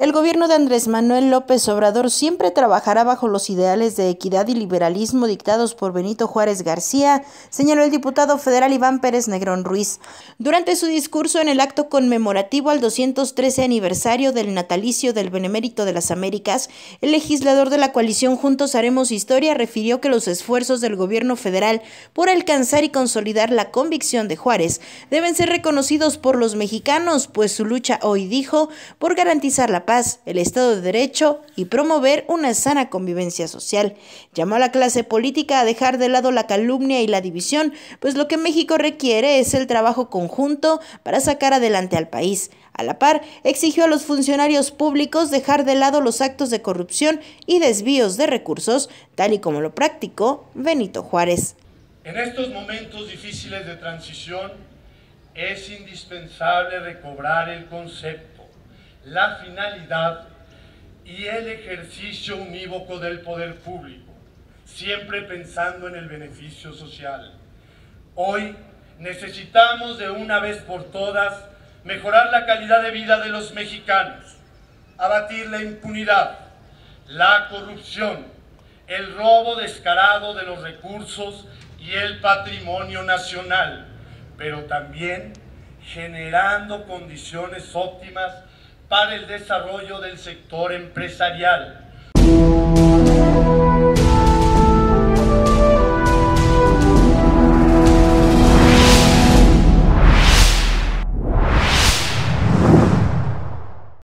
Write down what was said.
El gobierno de Andrés Manuel López Obrador siempre trabajará bajo los ideales de equidad y liberalismo dictados por Benito Juárez García, señaló el diputado federal Iván Pérez Negrón Ruiz. Durante su discurso en el acto conmemorativo al 213 aniversario del natalicio del Benemérito de las Américas, el legislador de la coalición Juntos Haremos Historia refirió que los esfuerzos del gobierno federal por alcanzar y consolidar la convicción de Juárez deben ser reconocidos por los mexicanos, pues su lucha hoy dijo por garantizar la paz, el Estado de Derecho y promover una sana convivencia social. Llamó a la clase política a dejar de lado la calumnia y la división, pues lo que México requiere es el trabajo conjunto para sacar adelante al país. A la par, exigió a los funcionarios públicos dejar de lado los actos de corrupción y desvíos de recursos, tal y como lo practicó Benito Juárez. En estos momentos difíciles de transición es indispensable recobrar el concepto la finalidad y el ejercicio unívoco del poder público, siempre pensando en el beneficio social. Hoy necesitamos de una vez por todas mejorar la calidad de vida de los mexicanos, abatir la impunidad, la corrupción, el robo descarado de los recursos y el patrimonio nacional, pero también generando condiciones óptimas para el desarrollo del sector empresarial.